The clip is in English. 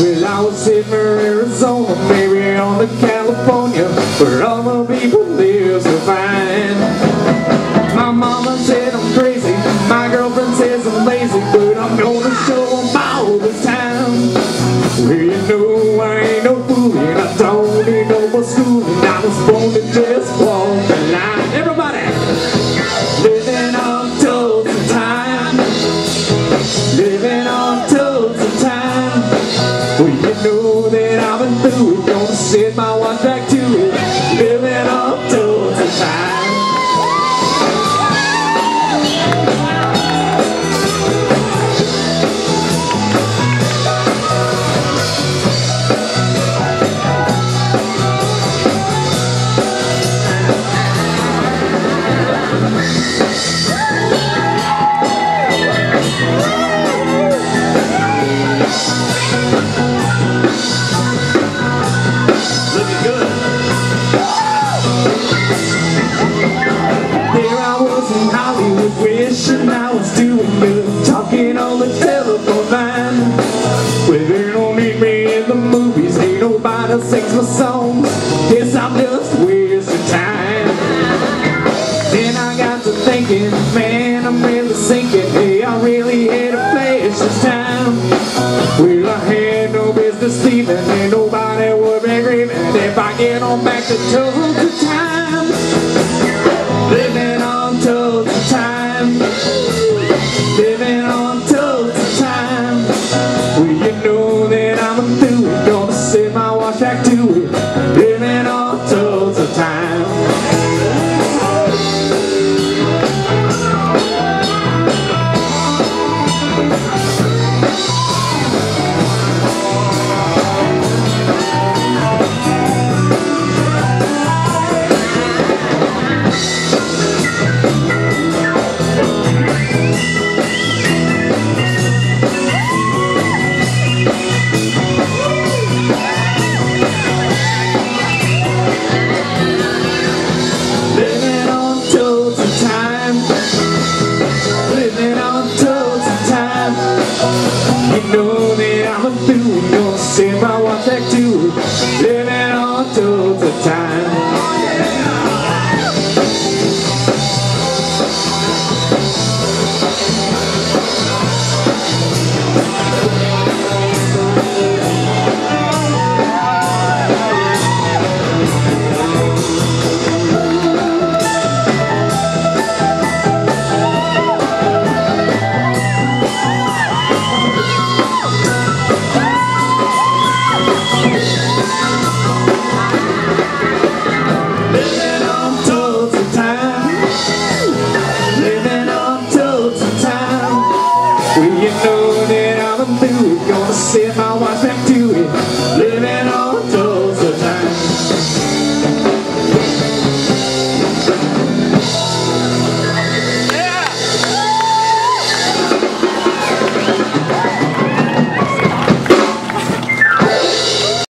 Well, I was in Arizona, maybe on to California, where all the people live so fine. My mama said I'm crazy, my girlfriend says I'm lazy, but I'm gonna show them all this time. Well, you know I ain't no fool, and I don't need no more schooling, I was born through gonna set my watch back to it, and time. On the telephone line. Well, they don't need me in the movies Ain't nobody sings my songs Guess I'm just wasting time. Then I got to thinking Man, I'm really sinking. Hey, I really had a flash this time. Well, I had no business leaving And nobody would be grieving. If I get on back to Tulsa See my one, take two, living on till the time.